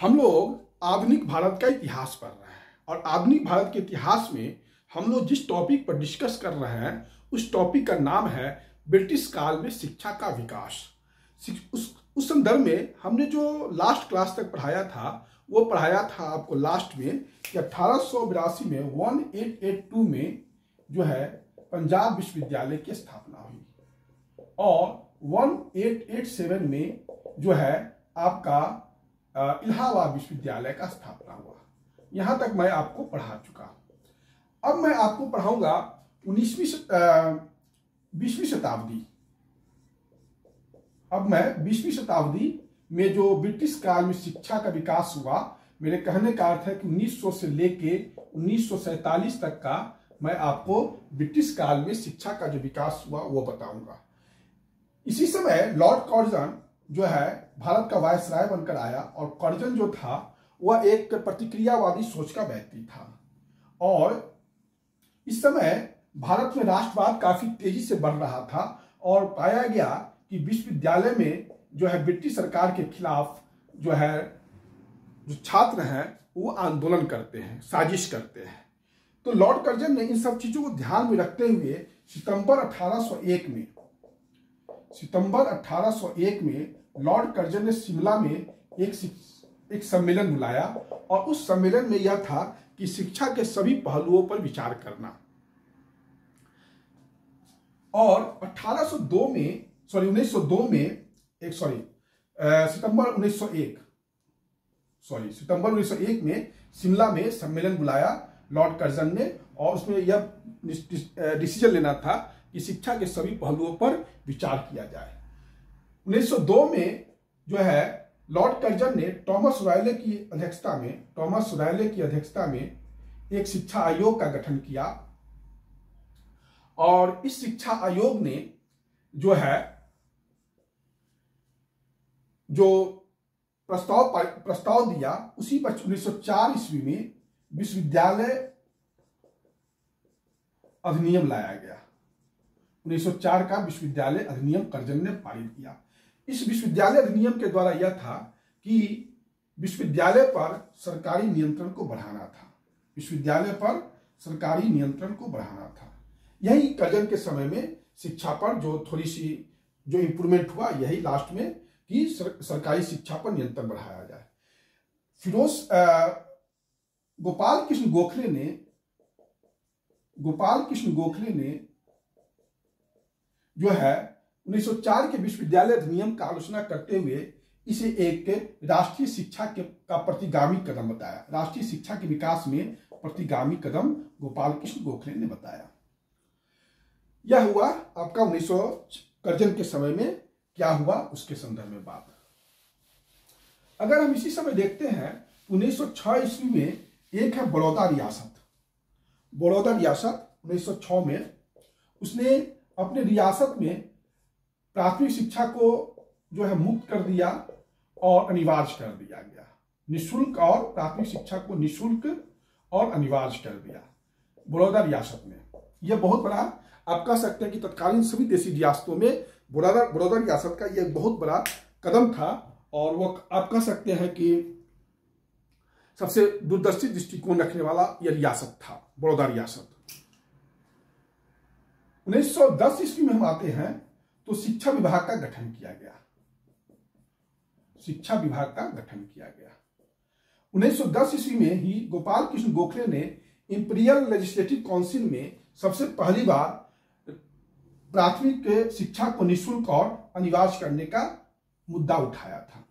हम लोग आधुनिक भारत का इतिहास पढ़ रहे हैं। और आधुनिक भारत के इतिहास में हम लोग जिस टॉपिक पर डिस्कस कर रहे हैं, उस टॉपिक का नाम है ब्रिटिश काल में शिक्षा का विकास। उस उस संदर्भ में हमने जो लास्ट क्लास तक पढ़ाया था, वो पढ़ाया था आपको लास्ट में कि अठारह में वन एट एट टू में जो है पंजाब विश्वविद्यालय की स्थापना हुई। और 1887 में जो है आपका इलाहाबाद विश्वविद्यालय का स्थापना हुआ। यहाँ तक मैं आपको पढ़ा चुका अब मैं आपको पढ़ाऊँगा उन्नीसवीं बीसवीं शताब्दी। अब मैं बीसवीं शताब्दी में जो ब्रिटिश काल में शिक्षा का विकास हुआ, मेरे कहने का अर्थ है कि 1900 से लेके उन्नीस तक का मैं आपको ब्रिटिश काल में शिक्षा का जो विकास हुआ, वो बताऊँगा। इसी समय लॉर्ड कॉर्जन जो है भारत का वायसराय बनकर आया और कर्जन जो था, वह एक प्रतिक्रियावादी सोच का व्यक्ति था। और इस समय भारत में राष्ट्रवाद काफ़ी तेज़ी से बढ़ रहा था और पाया गया कि विश्वविद्यालय में जो है ब्रिटिश सरकार के खिलाफ जो है, जो छात्र हैं, वो आंदोलन करते हैं, साजिश करते हैं। तो लॉर्ड कर्जन ने इन सब चीज़ों को ध्यान में रखते हुए सितंबर 1801 में, सितंबर 1801 में लॉर्ड कर्जन ने शिमला में एक एक सम्मेलन बुलाया और उस सम्मेलन में यह था कि शिक्षा के सभी पहलुओं पर विचार करना। और 1802 में सॉरी 1902 में, एक सॉरी सितंबर 1901 सॉरी सितंबर 1901 में शिमला में सम्मेलन बुलाया लॉर्ड कर्जन ने और उसमें यह डिसीज़न लेना था कि शिक्षा के सभी पहलुओं पर विचार किया जाए। 1902 में जो है, लॉर्ड कर्जन ने टॉमस रॉयले की अध्यक्षता में टॉमस रॉयले की अध्यक्षता में एक शिक्षा आयोग का गठन किया। और इस शिक्षा आयोग ने जो है, जो प्रस्ताव प्रस्ताव दिया, उसी पर उन्नीस सौ चार ईस्वी में विश्वविद्यालय अधिनियम लाया गया। 1904 का विश्वविद्यालय अधिनियम कर्जन ने पारित किया। इस विश्वविद्यालय अधिनियम के द्वारा यह था कि विश्वविद्यालय पर सरकारी नियंत्रण को बढ़ाना था। विश्वविद्यालय पर सरकारी नियंत्रण को बढ़ाना था। यही कर्जन के समय में शिक्षा पर जो थोड़ी सी जो इंप्रूवमेंट हुआ यही लास्ट में कि सर, सरकारी शिक्षा पर नियंत्रण बढ़ाया जाए। फिरोज गोपाल कृष्ण गोखले ने गोपाल कृष्ण गोखले ने जो है 1904 के विश्वविद्यालय अधिनियम का आलोचना करते हुए इसे एक राष्ट्रीय शिक्षा के, का प्रतिगामी कदम बताया। राष्ट्रीय शिक्षा के विकास में प्रतिगामी कदम गोपाल कृष्ण गोखले ने बताया। यह हुआ आपका उन्नीस कर्जन के समय में, क्या हुआ उसके संदर्भ में बात। अगर हम इसी समय देखते हैं, उन्नीस सौ छह ईस्वी में एक है बड़ौदा रियासत। बड़ौदा रियासत 1906 में, उसने अपने रियासत में प्राथमिक शिक्षा को जो है मुक्त कर दिया और अनिवार्य कर दिया गया। निशुल्क और प्राथमिक शिक्षा को निशुल्क और अनिवार्य कर दिया। बड़ौदा रियासत में। यह बहुत बड़ा, आप कह सकते हैं कि तत्कालीन सभी देशी रियासतों में बड़ौदा बड़ौदा रियासत का यह बहुत बड़ा कदम था और वह आप कह सकते हैं कि सबसे दूरदर्शी दृष्टिकोण रखने वाला यह रियासत था, बड़ौदा रियासत। 1910 ईस्वी में हम आते हैं तो शिक्षा विभाग का गठन किया गया। शिक्षा विभाग का गठन किया गया। 1910 ईस्वी में ही गोपाल कृष्ण गोखले ने इंपीरियल लेजिस्लेटिव काउंसिल में सबसे पहली बार प्राथमिक शिक्षा को निशुल्क और अनिवार्य करने का मुद्दा उठाया था।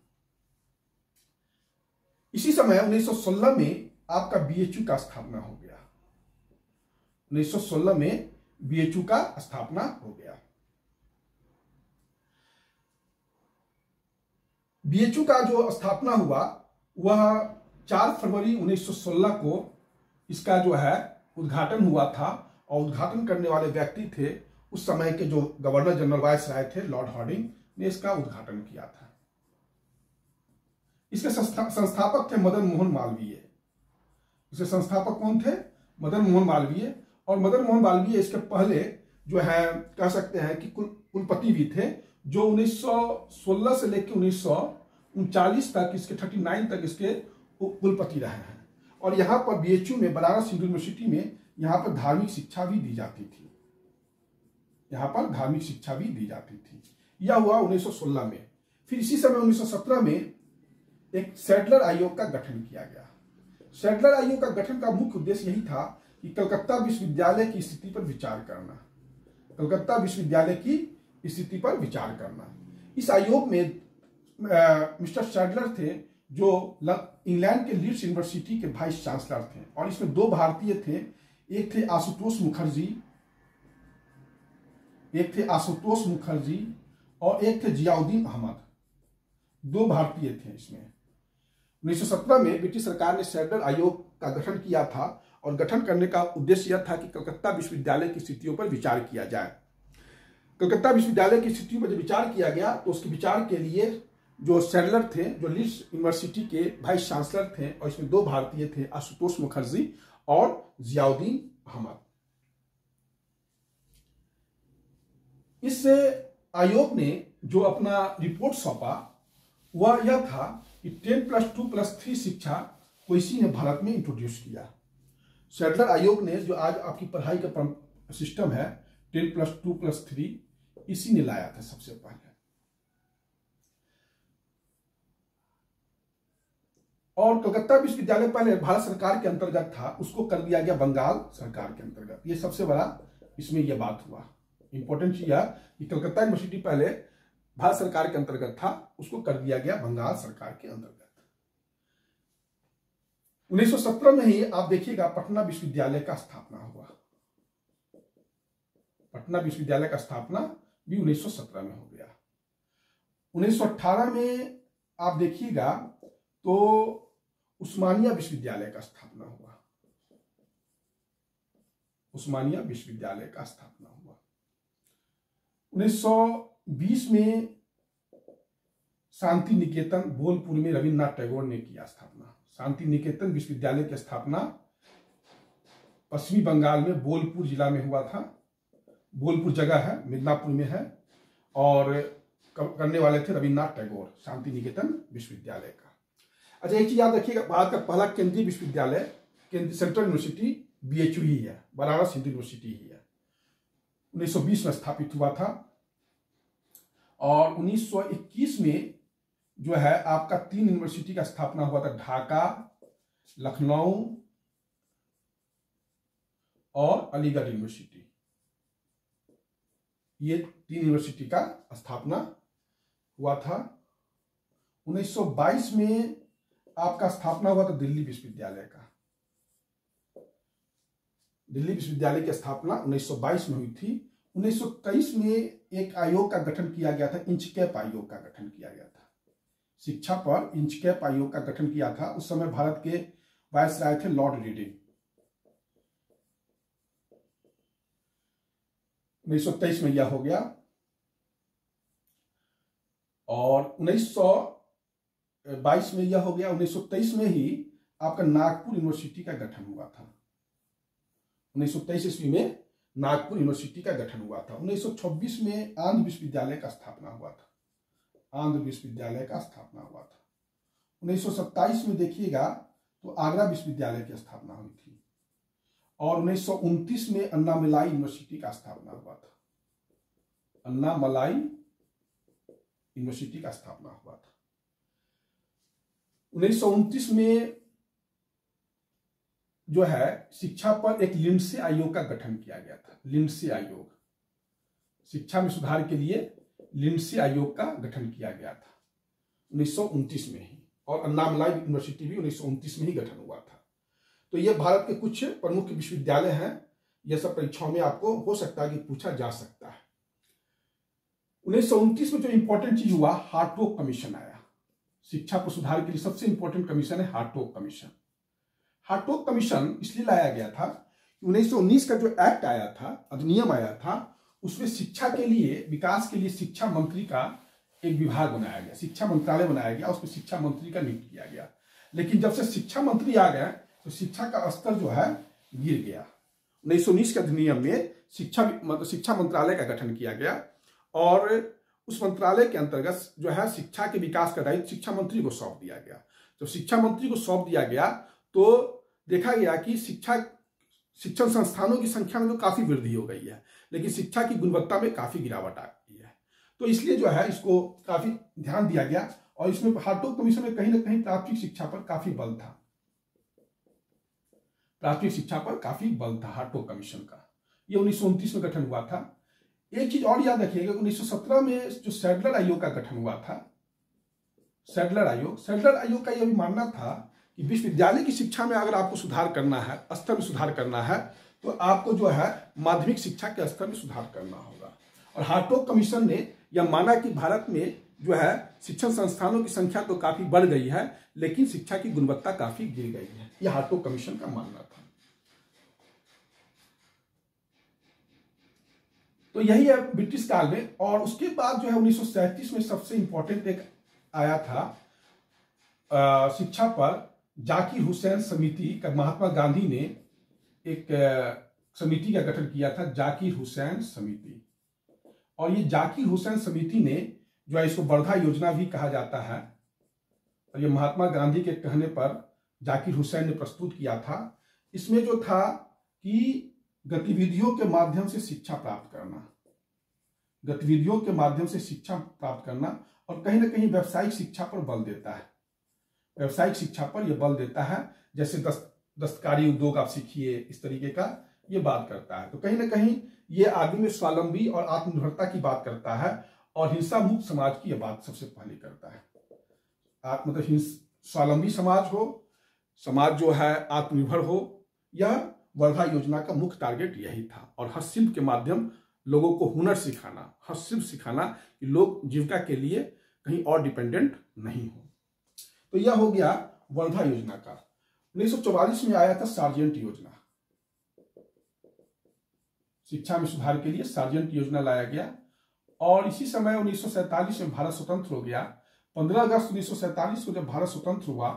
इसी समय 1916 में आपका बीएचयू का स्थापना हो गया। 1916 में बीएचयू का स्थापना हो गया। बीएचयू का जो स्थापना हुआ, वह 4 फरवरी 1916 को इसका जो है उद्घाटन हुआ था और उद्घाटन करने वाले व्यक्ति थे, उस समय के जो गवर्नर जनरल वायस राय थे, लॉर्ड हार्डिंग ने इसका उद्घाटन किया था। इसके संस्थापक थे मदन मोहन मालवीय। इसके संस्थापक कौन थे? मदन मोहन मालवीय। और मदन मोहन मालवीय इसके पहले जो है, कह सकते हैं कि कुलपति भी थे, जो 1916 से लेकर उन्नीस सौ उनचालीस तक इसके, थर्टी नाइन तक इसके कुलपति रहे हैं। और यहाँ पर बीएचयू में, बनारस हिंदू यूनिवर्सिटी में यहाँ पर धार्मिक शिक्षा भी दी जाती थी। यहाँ पर धार्मिक शिक्षा भी दी जाती थी। यह हुआ 1916 में। फिर इसी समय 1917 में एक सेटलर आयोग का गठन किया गया। सेटलर आयोग का गठन का मुख्य उद्देश्य यही था कि कलकत्ता विश्वविद्यालय की स्थिति पर विचार करना। कलकत्ता विश्वविद्यालय की स्थिति पर विचार करना। इस आयोग में मिस्टर सैडलर थे, जो इंग्लैंड के लीड्स यूनिवर्सिटी के वाइस चांसलर थे। और इसमें दो भारतीय थे, एक थे आशुतोष मुखर्जी, एक थे आशुतोष मुखर्जी और एक थे जियाउद्दीन अहमद। दो भारतीय थे इसमें। 1917 में ब्रिटिश सरकार ने सैडलर आयोग का गठन किया था और गठन करने का उद्देश्य यह था कि कलकत्ता विश्वविद्यालय की स्थितियों पर विचार किया जाए। कलकत्ता विश्वविद्यालय की स्थितियों पर जब विचार किया गया तो उसके विचार के लिए जो सैडलर थे, जो लीड्स यूनिवर्सिटी के वाइस चांसलर थे और इसमें दो भारतीय थे, आशुतोष मुखर्जी और जियाउद्दीन अहमद। इस आयोग ने जो अपना रिपोर्ट सौंपा, वह यह था कि ten plus two plus three शिक्षा को इसी ने भारत में इंट्रोड्यूस किया। सेटलर आयोग ने जो आज आपकी पढ़ाई का सिस्टम है, ten plus two plus three, इसी ने लाया था सबसे पहले। और कलकत्ता विश्वविद्यालय पहले भारत सरकार के अंतर्गत था, उसको कर दिया गया बंगाल सरकार के अंतर्गत। ये सबसे बड़ा इसमें यह बात हुआ। इंपॉर्टेंट चीज़ है कि कलकत्ता यूनिवर्सिटी पहले भारत सरकार के अंतर्गत था, उसको कर दिया गया बंगाल सरकार के अंतर्गत। 1917 में ही आप देखिएगा पटना विश्वविद्यालय का स्थापना हुआ। पटना विश्वविद्यालय का स्थापना भी 1917 में हो गया। 1918 में आप देखिएगा तो उस्मानिया विश्वविद्यालय का स्थापना हुआ। उस्मानिया विश्वविद्यालय का स्थापना हुआ। 1920 में शांति निकेतन बोलपुर में रविन्द्रनाथ टैगोर ने किया स्थापना। शांति निकेतन विश्वविद्यालय की स्थापना पश्चिमी बंगाल में बोलपुर जिला में हुआ था। बोलपुर जगह है, मिदनापुर में है और करने वाले थे रविन्द्रनाथ टैगोर शांति निकेतन विश्वविद्यालय का। अच्छा एक चीज़ याद रखिएगा, भारत का पहला केंद्रीय विश्वविद्यालय सेंट्रल यूनिवर्सिटी बीएचयू ही है, बनारस हिंदू यूनिवर्सिटी ही है। 1920 में स्थापित हुआ था और 1921 में जो है, आपका तीन यूनिवर्सिटी का स्थापना हुआ था, ढाका, लखनऊ और अलीगढ़ यूनिवर्सिटी। ये तीन यूनिवर्सिटी का स्थापना हुआ था। 1922 में आपका स्थापना हुआ था दिल्ली विश्वविद्यालय का। दिल्ली विश्वविद्यालय की स्थापना 1922 में हुई थी। 1923 में एक आयोग का गठन किया गया था, इंचकैप आयोग का गठन किया गया था। शिक्षा पर इंचकैप आयोग का गठन किया था। उस समय भारत के वायस राय थे लॉर्ड रीडिंग। 1923 में यह हो गया। और 1922 में यह हो गया 1923 में ही आपका नागपुर यूनिवर्सिटी का गठन हुआ था। 1923 ईस्वी में नागपुर यूनिवर्सिटी का गठन हुआ था। 1926 में आंध्र विश्वविद्यालय का स्थापना हुआ था। आंध्र विश्वविद्यालय का स्थापना हुआ था। 1927 में देखिएगा तो आगरा विश्वविद्यालय की स्थापना हुई थी। और उन्नीस सौ उनतीस में अन्ना मलाई यूनिवर्सिटी का स्थापना हुआ था। अन्ना मलाई यूनिवर्सिटी का स्थापना हुआ था। उन्नीस में जो है, शिक्षा पर एक लिंडसे आयोग का गठन किया गया था। लिंडसे आयोग। शिक्षा में सुधार के लिए लिंडसे आयोग का गठन किया गया था। उन्नीस में ही। और अन्नामलाई यूनिवर्सिटी भी उन्नीस में ही गठन हुआ था। तो ये भारत के कुछ प्रमुख विश्वविद्यालय हैं। यह सब परीक्षाओं में आपको हो सकता है कि पूछा जा सकता है। उन्नीस में जो इंपॉर्टेंट चीज़ हुआ हार्टोक कमीशन आया। शिक्षा को सुधार के लिए सबसे इंपॉर्टेंट कमीशन है हार्टोक कमीशन हार्टोक कमीशन इसलिए लाया गया था कि उन्नीस का जो एक्ट आया था, अधिनियम आया था, उसमें शिक्षा के लिए, विकास के लिए शिक्षा मंत्री का एक विभाग बनाया गया, शिक्षा मंत्रालय बनाया गया, उसमें शिक्षा मंत्री का नियुक्त किया गया। लेकिन जब से शिक्षा मंत्री आ गए तो शिक्षा का स्तर जो है, गिर गया। उन्नीस सौ उन्नीस के अधिनियम में शिक्षा मतलब शिक्षा मंत्रालय का गठन किया गया और उस मंत्रालय के अंतर्गत जो है शिक्षा के विकास का दायित्व शिक्षा मंत्री को सौंप दिया गया। जब शिक्षा मंत्री को सौंप दिया गया तो देखा गया कि शिक्षा, शिक्षण संस्थानों की संख्या में तो काफ़ी वृद्धि हो गई है, लेकिन शिक्षा की गुणवत्ता में काफ़ी गिरावट आ गई है। तो इसलिए जो है इसको काफ़ी ध्यान दिया गया और इसमें हार्टोक कमीशन में कहीं ना कहीं प्राथमिक शिक्षा पर काफ़ी बल था। प्राथमिक शिक्षा पर काफ़ी बल था हार्टोक कमीशन का। यह उन्नीस में गठन हुआ था। एक चीज़ और याद रखिएगा, उन्नीस सौ सत्रह में जो सैडलर आयोग का गठन हुआ था, सैडलर आयोग सैडलर आयोग का यह भी मानना था कि विश्वविद्यालय की शिक्षा में अगर आपको सुधार करना है, स्तर में सुधार करना है तो आपको जो है माध्यमिक शिक्षा के स्तर में सुधार करना होगा। और हार्टोक कमीशन ने यह माना कि भारत में जो है शिक्षण संस्थानों की संख्या तो काफ़ी बढ़ गई है, लेकिन शिक्षा की गुणवत्ता काफ़ी गिर गई है। यह हार्टोक कमीशन का मानना था। तो यही है ब्रिटिश काल में और उसके बाद जो है उन्नीस में सबसे इंपॉर्टेंट एक आया था आ, शिक्षा पर जाकिर हुसैन समिति का महात्मा गांधी ने एक समिति का गठन किया था जाकिर हुसैन समिति। और ये जाकिर हुसैन समिति ने जो है इसको वर्धा योजना भी कहा जाता है। और ये महात्मा गांधी के कहने पर जाकिर हुसैन ने प्रस्तुत किया था। इसमें जो था कि गतिविधियों के माध्यम से शिक्षा प्राप्त करना। गतिविधियों के माध्यम से शिक्षा प्राप्त करना और कहीं ना कहीं व्यवसायिक शिक्षा पर बल देता है। व्यवसायिक शिक्षा पर यह बल देता है, जैसे दस्त दस्तकारी उद्योग आप सीखिए, इस तरीके का ये बात करता है। तो कहीं ना कहीं ये आदमी में स्वावलंबी और आत्मनिर्भरता की बात करता है और हिंसा मुक्त समाज की यह बात सबसे पहले करता है। मतलब स्वावलंबी समाज हो, समाज जो है आत्मनिर्भर हो यह वर्धा योजना का मुख्य टारगेट यही था। और हस्तशिल्प के माध्यम लोगों को हुनर सिखाना हस्तशिल्प सिखाना कि लोग जीविका के लिए कहीं और डिपेंडेंट नहीं हो। तो यह हो गया वर्धा योजना का। उन्नीस में आया था सार्जेंट योजना। शिक्षा में सुधार के लिए सार्जेंट योजना लाया गया। और इसी समय उन्नीस में भारत स्वतंत्र हो गया। 15 अगस्त उन्नीस को जब भारत स्वतंत्र हुआ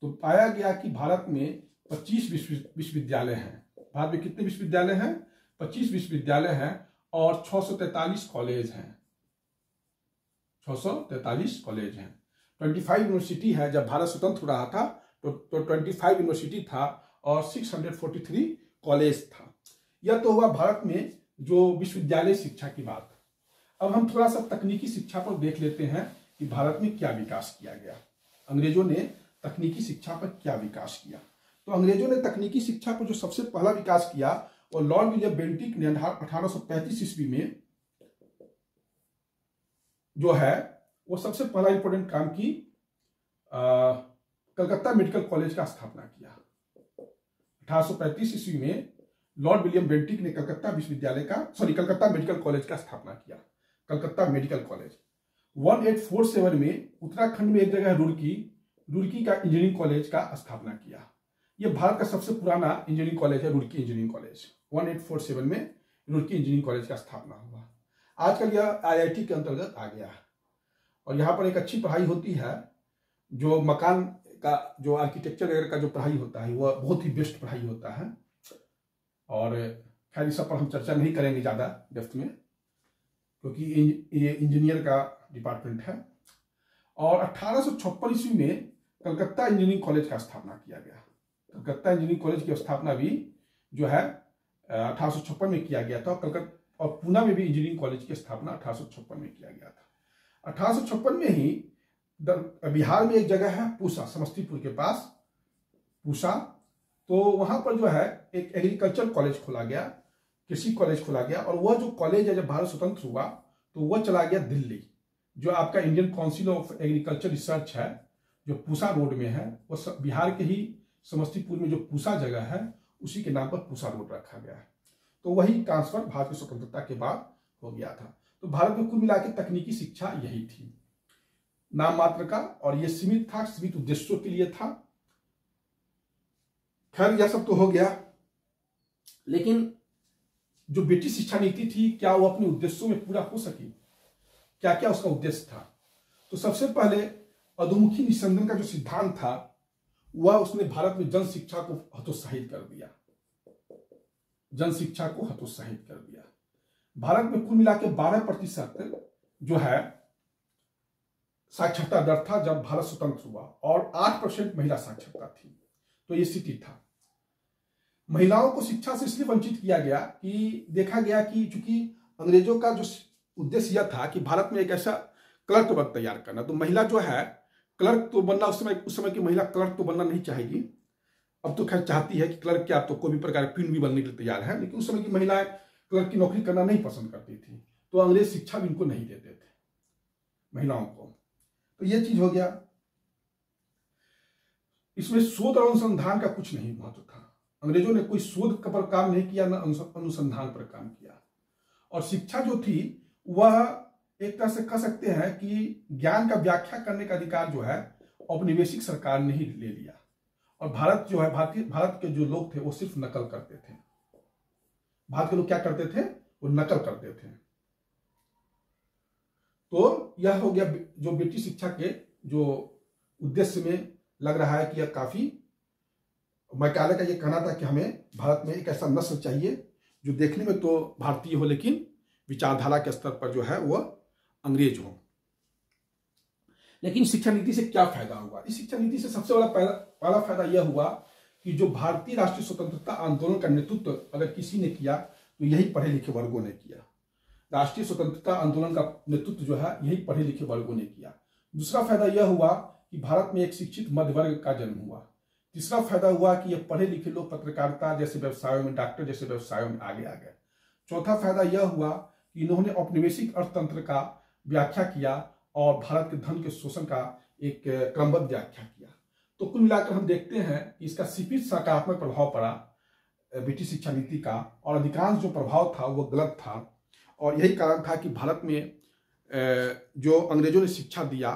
तो पाया गया कि भारत में 25 विश्वविद्यालय हैं। भारत में कितने विश्वविद्यालय हैं? 25 विश्वविद्यालय हैं और 643 कॉलेज हैं। 643 कॉलेज हैं। 25 यूनिवर्सिटी है जब भारत स्वतंत्र हो रहा था तो, तो 25 यूनिवर्सिटी था और 643 कॉलेज था। यह तो हुआ भारत में जो विश्वविद्यालय शिक्षा की बात। अब हम थोड़ा सा तकनीकी शिक्षा पर देख लेते हैं कि भारत में क्या विकास किया गया। अंग्रेज़ों ने तकनीकी शिक्षा पर क्या विकास किया। तो अंग्रेज़ों ने तकनीकी शिक्षा पर जो सबसे पहला विकास किया और लॉर्ड विलियम बेंटिक ने अठारह सौ पैंतीस ईस्वी में जो है, वो सबसे पहला इंपॉर्टेंट काम की कलकत्ता मेडिकल कॉलेज का स्थापना किया। अठारह ईस्वी में लॉर्ड विलियम बेंटिक ने कलकत्ता विश्वविद्यालय का सॉरी कलकत्ता मेडिकल कॉलेज का स्थापना किया। Calcutta medical college. 1847 में उत्तराखंड में एक जगह रुड़की रुड़की का इंजीनियरिंग कॉलेज का स्थापना किया। यह भारत का सबसे पुराना इंजीनियरिंग कॉलेज है रुड़की इंजीनियरिंग कॉलेज 1847 में रुड़की इंजीनियरिंग कॉलेज का स्थापना हुआ। आजकल यह आईआईटी के अंतर्गत आ गया है। और यहाँ पर एक अच्छी पढ़ाई होती है, जो मकान का, जो आर्किटेक्चर वगैरह का जो पढ़ाई होता है, वह बहुत ही बेस्ट पढ़ाई होता है। और खैर, इस सब पर हम चर्चा नहीं करेंगे ज़्यादा डेप्थ में, क्योंकि ये इंजीनियर का डिपार्टमेंट है। और अठारह ईस्वी में कलकत्ता इंजीनियरिंग कॉलेज का स्थापना किया गया। कलकत्ता इंजीनियरिंग कॉलेज की स्थापना भी जो है अठारह सौ छप्पन में किया गया था। और और पूना में भी इंजीनियरिंग कॉलेज की स्थापना अठारह सौ छप्पन में किया गया था। अठारह सौ छप्पन में ही बिहार में एक जगह है, पूसा, समस्तीपुर के पास, पूसा। तो वहाँ पर जो है, एक एग्रीकल्चर कॉलेज खोला गया, कृषि कॉलेज खोला गया और वह जो कॉलेज है, जब भारत स्वतंत्र हुआ तो वह चला गया दिल्ली, जो आपका Indian council of agriculture research है, जो पूसा रोड में है वह बिहार के ही समस्तीपुर में जो पूसा जगह है, उसी के नाम पर पूसा रोड रखा गया है। तो वही ट्रांसफ़र भारत की स्वतंत्रता के बाद हो गया था। तो भारत में कुल मिला तकनीकी शिक्षा यही थी। नाम मात्र का और यह सीमित था, सीमित उद्देश्यों के लिए था। खैर, यह सब तो हो गया। लेकिन जो ब्रिटिश शिक्षा नीति थी, क्या वो अपने उद्देश्यों में पूरा हो सकी? क्या क्या उसका उद्देश्य था? तो सबसे पहले अधोमुखी निसंधन का जो सिद्धांत था वह उसने भारत में जन शिक्षा को हतोत्साहित कर दिया। जन शिक्षा को हतोत्साहित कर दिया। भारत में कुल मिला के बारह प्रतिशत जो है, साक्षरता दर था जब भारत स्वतंत्र हुआ, और आठ परसेंट महिला साक्षरता थी। तो ये स्थिति था। महिलाओं को शिक्षा से इसलिए वंचित किया गया कि देखा गया कि चूँकि अंग्रेज़ों का जो उद्देश्य यह था कि भारत में एक ऐसा क्लर्क वर्ग तैयार करना तो महिला जो है क्लर्क तो बनना उस समय उस समय की महिला क्लर्क तो बनना नहीं चाहेगी। अब तो खैर चाहती है कि क्लर्क क्या तो कोई भी प्रकार क्वीन भी बनने के लिए तैयार है, लेकिन उस समय की महिलाएँ क्लर्क की नौकरी करना नहीं पसंद करती थी तो अंग्रेज़ शिक्षा भी इनको नहीं देते थे महिलाओं को। तो ये चीज़ हो गया। इसमें शोध और अनुसंधान का कुछ नहीं महत्व था। अंग्रेज़ों ने कोई शोध पर काम नहीं किया, न अनुसंधान पर काम किया। और शिक्षा जो थी, वह एक तरह से कह सकते हैं कि ज्ञान का व्याख्या करने का अधिकार जो है, औपनिवेशिक सरकार ने ही ले लिया। और भारत जो है, भारतीय, भारत के जो लोग थे, वो सिर्फ़ नकल करते थे। भारत के लोग क्या करते थे? वो नकल करते थे। तो यह हो गया जो ब्रिटिश शिक्षा के जो उद्देश्य में लग रहा है कि यह काफ़ी, मैकाले का यह कहना था कि हमें भारत में एक ऐसा नस्ल चाहिए, जो देखने में तो भारतीय हो, लेकिन विचारधारा के स्तर पर जो है वह अंग्रेज़ लेकिन शिक्षा नीति से क्या फ़ायदा हुआ? इस शिक्षा नीति से सबसे बड़ा पहला फ़ायदा यह हुआ कि जो भारतीय राष्ट्रीय स्वतंत्रता आंदोलन का नेतृत्व अगर किसी ने किया तो यही पढ़े लिखे वर्गों ने किया। राष्ट्रीय स्वतंत्रता आंदोलन का नेतृत्व जो है, यही पढ़े लिखे वर्गों ने किया। दूसरा फ़ायदा यह हुआ कि भारत में एक शिक्षित मध्य वर्ग का जन्म हुआ। तीसरा फ़ायदा हुआ कि यह पढ़े लिखे लोग पत्रकारिता जैसे व्यवसायों में, डॉक्टर जैसे व्यवसायों में आगे आ गए। चौथा फ़ायदा यह हुआ कि इन्होंने औपनिवेशिक अर्थतंत्र का व्याख्या किया और भारत के धन के शोषण का एक क्रमबद्ध व्याख्या किया। तो कुल मिलाकर हम देखते हैं कि इसका सीमित सकारात्मक प्रभाव पड़ा ब्रिटिश शिक्षा नीति का और अधिकांश जो प्रभाव था वो गलत था। और यही कारण था कि भारत में जो अंग्रेज़ों ने शिक्षा दिया,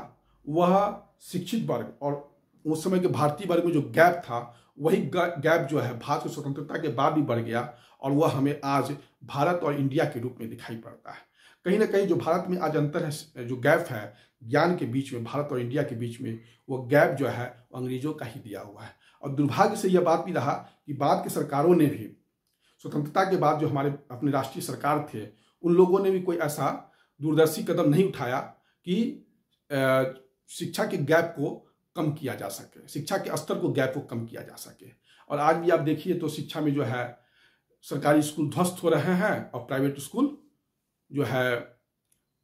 वह शिक्षित वर्ग और उस समय के भारतीय वर्ग में जो गैप था, वही गैप जो है, भारत की स्वतंत्रता के बाद भी बढ़ गया और वह हमें आज भारत और इंडिया के रूप में दिखाई पड़ता है। कहीं ना कहीं जो भारत में आज अंतर है जो गैप है, ज्ञान के बीच में, भारत और इंडिया के बीच में, वो गैप जो है अंग्रेज़ों का ही दिया हुआ है। और दुर्भाग्य से यह बात भी रहा कि बाद की सरकारों ने भी, स्वतंत्रता के बाद जो हमारे, अपने राष्ट्रीय सरकार थे, उन लोगों ने भी कोई ऐसा दूरदर्शी कदम नहीं उठाया कि शिक्षा के गैप को कम किया जा सके, शिक्षा के स्तर को गैप को कम किया जा सके। और आज भी आप देखिए तो शिक्षा में जो है, सरकारी स्कूल ध्वस्त हो रहे हैं और प्राइवेट स्कूल जो है,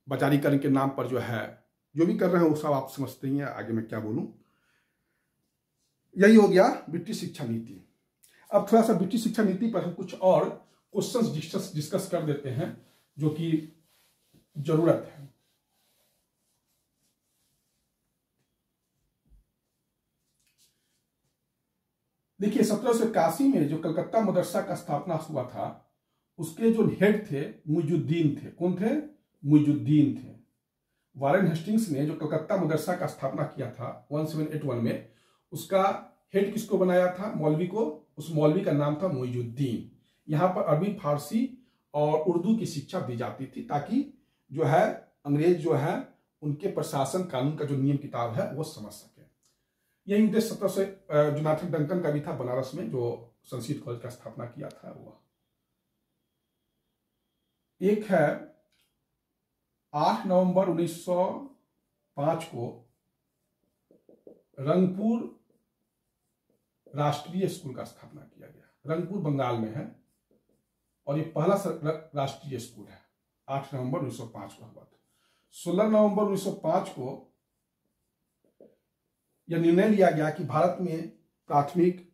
बजारीकरण के नाम पर जो है, जो भी कर रहे हैं वो सब आप समझते ही हैं, आगे मैं क्या बोलूँ। यही हो गया ब्रिटिश शिक्षा नीति। अब थोड़ा सा ब्रिटिश शिक्षा नीति पर हम कुछ और क्वेश्चंस डिस्कस डिस्कस कर देते हैं, जो कि ज़रूरत है। देखिए, सत्रह सौ इक्यासी में जो कलकत्ता मदरसा का स्थापना हुआ था उसके जो हेड थे, मुजुद्दीन थे। कौन थे? मुजुद्दीन थे। वारेन हेस्टिंग्स ने जो कलकत्ता मदरसा का स्थापना किया था 1781 में, उसका हेड किसको बनाया था? मौलवी को। उस मौलवी का नाम था मुजुद्दीन। यहाँ पर अरबी, फारसी और उर्दू की शिक्षा दी जाती थी ताकि जो है, अंग्रेज़ जो है, उनके प्रशासन कानून का जो नियम किताब है, वो समझ सके। यही उद्देश्य सत्रह से जोनाथन डंकन का भी था बनारस में, जो संस्कृत कॉलेज का स्थापना किया था वो। एक है 8 नवंबर 1905 को रंगपुर राष्ट्रीय स्कूल का स्थापना किया गया। रंगपुर बंगाल में है और ये पहला राष्ट्रीय स्कूल है। 8 नवंबर 1905 को हुआ था। 16 नवंबर 1905 को यह निर्णय लिया गया कि भारत में प्राथमिक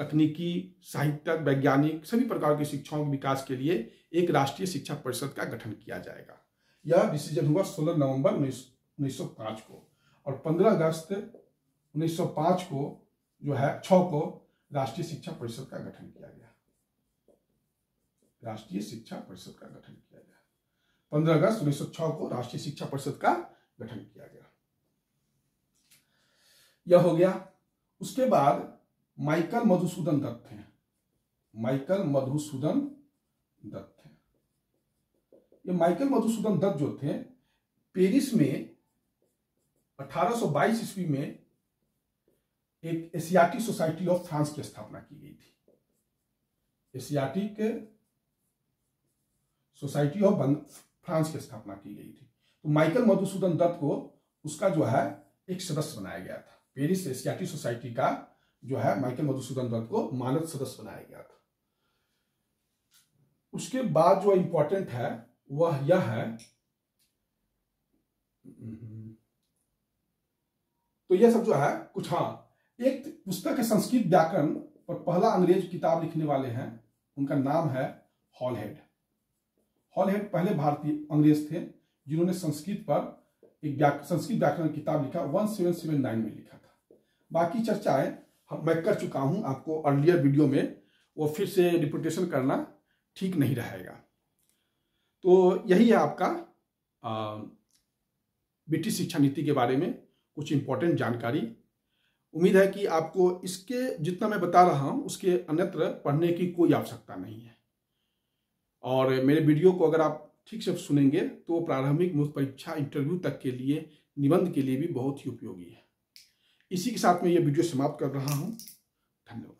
तकनीकी साहित्यक वैज्ञानिक, सभी प्रकार की शिक्षाओं के विकास के लिए एक राष्ट्रीय शिक्षा परिषद का गठन किया जाएगा। यह डिसीज़न हुआ 16 नवंबर 1905 को और 15 अगस्त 1905 को जो है छ को राष्ट्रीय शिक्षा परिषद का गठन किया गया। राष्ट्रीय शिक्षा परिषद का गठन किया गया। 15 अगस्त 1906 को राष्ट्रीय शिक्षा परिषद का गठन किया गया। यह हो गया। उसके बाद माइकल मधुसूदन दत्त थे माइकल मधुसूदन दत्त थे ये माइकल मधुसूदन दत्त जो थे, पेरिस में 1822 ईस्वी में एक एशियाटिक सोसाइटी ऑफ़ फ्रांस की स्थापना की गई थी। एशियाटिक सोसाइटी ऑफ़ फ्रांस की स्थापना की गई थी। तो माइकल मधुसूदन दत्त को उसका जो है, एक सदस्य बनाया गया था। पेरिस एशियाटिक सोसाइटी का जो है माइकल मधुसूदन दत्त को मानद सदस्य बनाया गया था। उसके बाद जो इंपॉर्टेंट है, वह यह है तो यह सब जो है, कुछ हाँ एक पुस्तक है संस्कृत व्याकरण, पर पहला अंग्रेज़ किताब लिखने वाले हैं, उनका नाम है हॉलहेड। हॉलहेड पहले भारतीय अंग्रेज़ थे, जिन्होंने संस्कृत पर एक संस्कृत व्याकरण किताब लिखा, वन सेवन सेवन नाइन में लिखा था। बाकी चर्चाएँ मैं कर चुका हूँ आपको अर्लियर वीडियो में, वो फिर से रिपोर्टेशन करना ठीक नहीं रहेगा। तो यही है आपका ब्रिटिश शिक्षा नीति के बारे में कुछ इम्पोर्टेंट जानकारी। उम्मीद है कि आपको इसके, जितना मैं बता रहा हूँ, उसके अन्यत्र पढ़ने की कोई आवश्यकता नहीं है। और मेरे वीडियो को अगर आप ठीक से सुनेंगे तो प्रारंभिक मुक्त परीक्षा इंटरव्यू तक के लिए, निबंध के लिए भी बहुत ही उपयोगी है। इसी के साथ मैं ये वीडियो समाप्त कर रहा हूँ। धन्यवाद।